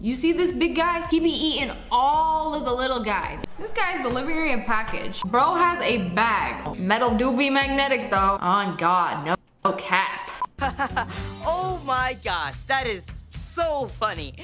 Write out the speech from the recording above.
You see this big guy? He be eating all of the little guys. This guy's delivery and package. Bro has a bag. Metal do be magnetic though. On God, no, no cap. oh my gosh, that is so funny.